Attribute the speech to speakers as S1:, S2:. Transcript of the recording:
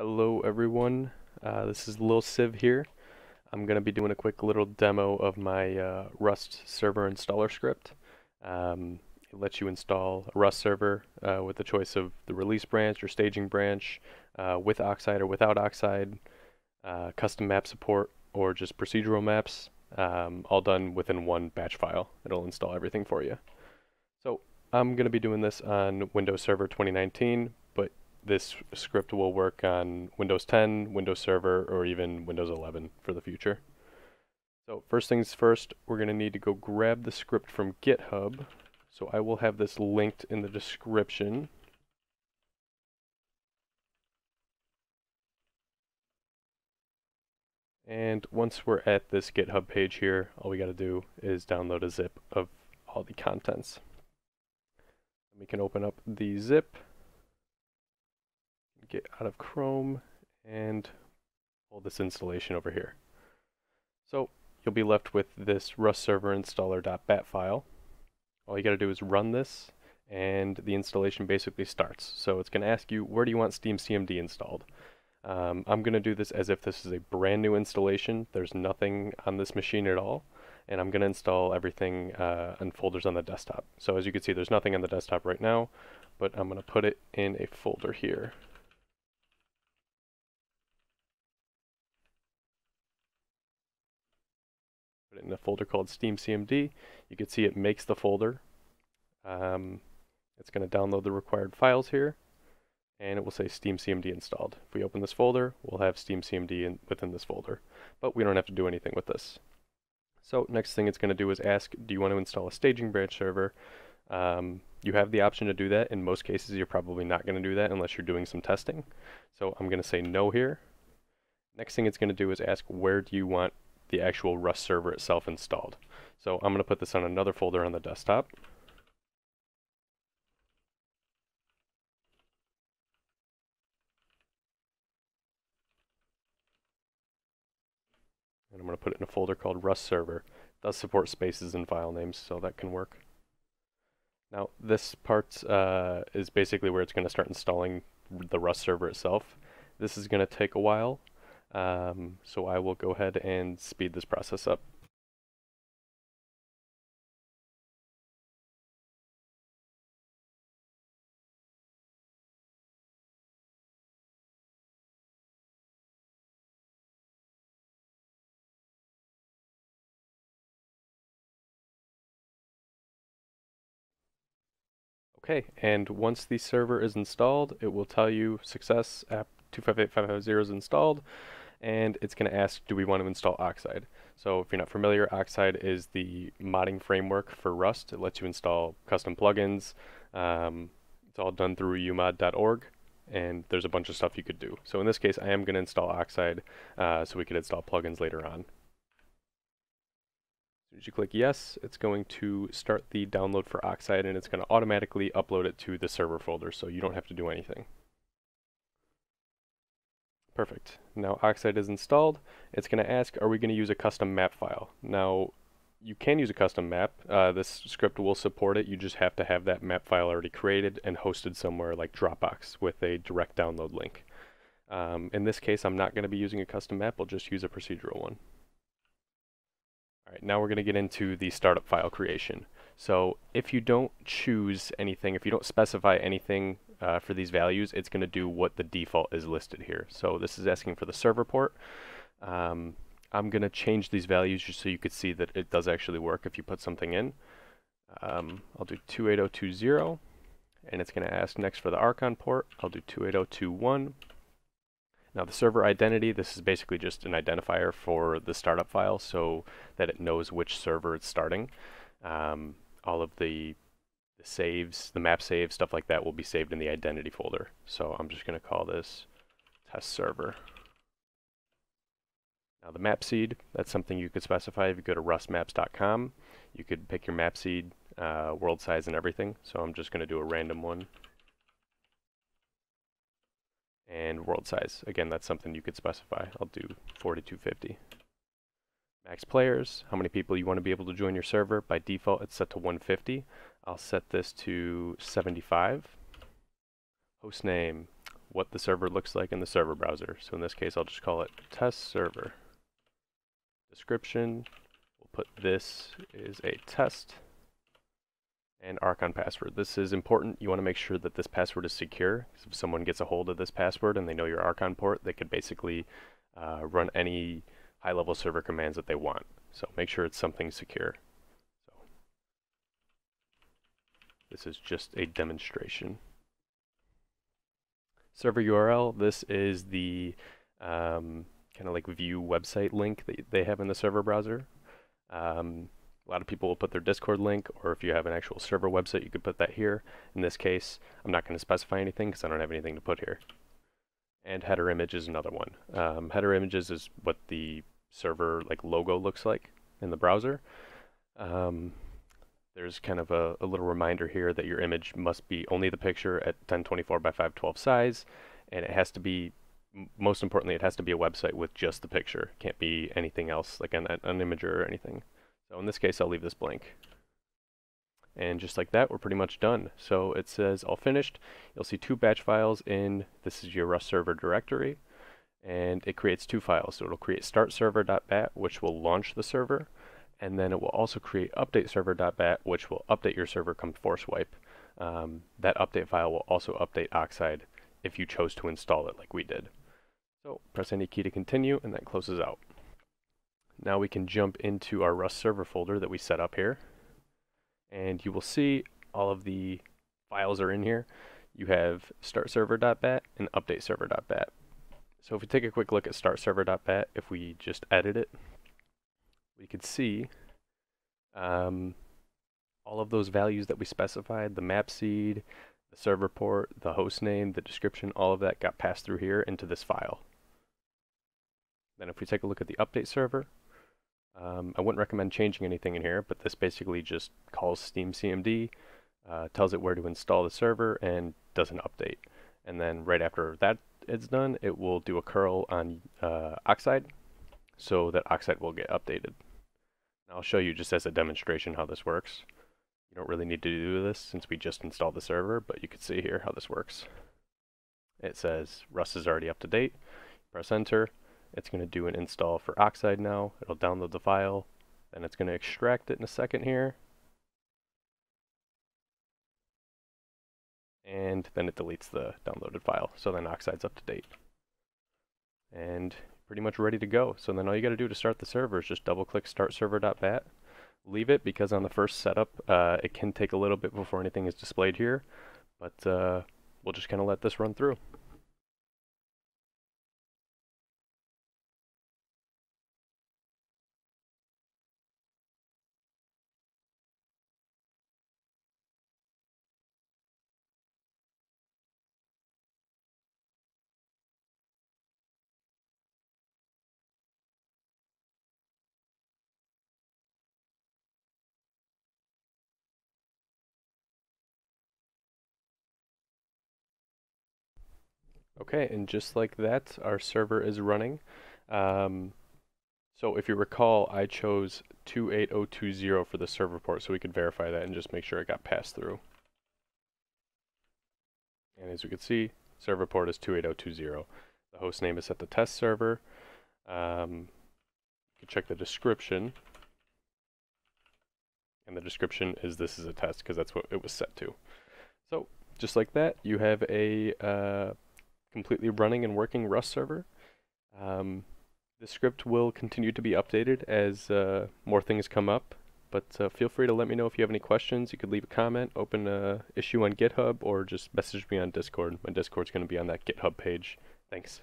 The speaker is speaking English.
S1: Hello everyone, uh, this is Lil Civ here. I'm going to be doing a quick little demo of my uh, Rust server installer script. Um, it lets you install a Rust server uh, with the choice of the release branch or staging branch, uh, with Oxide or without Oxide, uh, custom map support, or just procedural maps, um, all done within one batch file. It'll install everything for you. So I'm going to be doing this on Windows Server 2019, but this script will work on Windows 10, Windows Server, or even Windows 11 for the future. So first things first, we're going to need to go grab the script from GitHub. So I will have this linked in the description. And once we're at this GitHub page here, all we got to do is download a zip of all the contents. We can open up the zip get out of Chrome and pull this installation over here. So you'll be left with this rust server installer.bat file. All you got to do is run this and the installation basically starts. So it's going to ask you where do you want Steam CMD installed. Um, I'm going to do this as if this is a brand new installation. There's nothing on this machine at all. And I'm going to install everything uh, in folders on the desktop. So as you can see, there's nothing on the desktop right now, but I'm going to put it in a folder here. In a folder called Steam CMD. You can see it makes the folder. Um, it's going to download the required files here, and it will say Steam CMD installed. If we open this folder, we'll have Steam CMD in, within this folder, but we don't have to do anything with this. So next thing it's going to do is ask, do you want to install a staging branch server? Um, you have the option to do that. In most cases, you're probably not going to do that unless you're doing some testing. So I'm going to say no here. Next thing it's going to do is ask, where do you want the actual Rust server itself installed. So I'm going to put this on another folder on the desktop. And I'm going to put it in a folder called Rust server. It does support spaces and file names, so that can work. Now this part uh, is basically where it's going to start installing the Rust server itself. This is going to take a while, um, so I will go ahead and speed this process up. Okay, and once the server is installed, it will tell you success app 258550 is installed and it's going to ask, do we want to install Oxide? So if you're not familiar, Oxide is the modding framework for Rust. It lets you install custom plugins. Um, it's all done through umod.org, and there's a bunch of stuff you could do. So in this case, I am going to install Oxide uh, so we could install plugins later on. As soon as you click yes, it's going to start the download for Oxide, and it's going to automatically upload it to the server folder, so you don't have to do anything. Perfect. Now Oxide is installed. It's going to ask, are we going to use a custom map file? Now, you can use a custom map. Uh, this script will support it. You just have to have that map file already created and hosted somewhere like Dropbox with a direct download link. Um, in this case, I'm not going to be using a custom map. I'll just use a procedural one. All right, now we're going to get into the startup file creation. So if you don't choose anything, if you don't specify anything uh, for these values, it's going to do what the default is listed here. So this is asking for the server port. Um, I'm going to change these values just so you could see that it does actually work if you put something in. Um, I'll do 28020, and it's going to ask next for the RCON port. I'll do 28021. Now the server identity, this is basically just an identifier for the startup file so that it knows which server it's starting. Um, all of the the saves, the map save, stuff like that will be saved in the identity folder. So I'm just going to call this test server. Now the map seed, that's something you could specify if you go to rustmaps.com. You could pick your map seed, uh, world size and everything. So I'm just going to do a random one. And world size, again, that's something you could specify. I'll do 4250. Max players, how many people you want to be able to join your server. By default, it's set to 150. I'll set this to 75. Host name, what the server looks like in the server browser. So in this case, I'll just call it test server. Description, we'll put this is a test and RCON password. This is important. You want to make sure that this password is secure. If someone gets a hold of this password and they know your RCON port, they could basically uh, run any high-level server commands that they want. So make sure it's something secure. So this is just a demonstration. Server URL, this is the um, kind of like view website link that they have in the server browser. Um, a lot of people will put their Discord link, or if you have an actual server website, you could put that here. In this case, I'm not going to specify anything because I don't have anything to put here. And header image is another one. Um, header images is what the server like logo looks like in the browser. Um, there's kind of a, a, little reminder here that your image must be only the picture at 1024 by 512 size, and it has to be, most importantly, it has to be a website with just the picture. It can't be anything else, like an, an Imgur or anything. So in this case, I'll leave this blank. And just like that, we're pretty much done. So it says all finished. You'll see two batch files in, this is your Rust server directory. And it creates two files. So it'll create startserver.bat, which will launch the server. And then it will also create updateserver.bat, which will update your server come force wipe. Um, that update file will also update Oxide if you chose to install it like we did. So press any key to continue, and that closes out. Now we can jump into our Rust server folder that we set up here. And you will see all of the files are in here. You have startserver.bat and updateserver.bat. So if we take a quick look at startserver.bat, if we just edit it, we could see um, all of those values that we specified, the map seed, the server port, the host name, the description, all of that got passed through here into this file. Then if we take a look at the update server, um, I wouldn't recommend changing anything in here, but this basically just calls Steam CMD, uh, tells it where to install the server, and does an update. And then right after that is done, it will do a curl on uh, Oxide, so that Oxide will get updated. I'll show you just as a demonstration how this works. You don't really need to do this since we just installed the server, but you can see here how this works. It says Rust is already up to date. Press enter, it's going to do an install for Oxide now. It'll download the file. Then it's going to extract it in a second here. And then it deletes the downloaded file. So then Oxide's up to date. And pretty much ready to go. So then all you got to do to start the server is just double click start server.bat. Leave it because on the first setup, uh, it can take a little bit before anything is displayed here. But uh, we'll just kind of let this run through. Okay, and just like that, our server is running. Um, so if you recall, I chose 28020 for the server port, so we could verify that and just make sure it got passed through. And as you can see, server port is 28020. The host name is set to test server. Um, you can check the description. And the description is this is a test because that's what it was set to. So just like that, you have a uh, completely running and working Rust server. Um, the script will continue to be updated as uh, more things come up, but uh, feel free to let me know if you have any questions. You could leave a comment, open a issue on GitHub, or just message me on Discord. My Discord's going to be on that GitHub page. Thanks.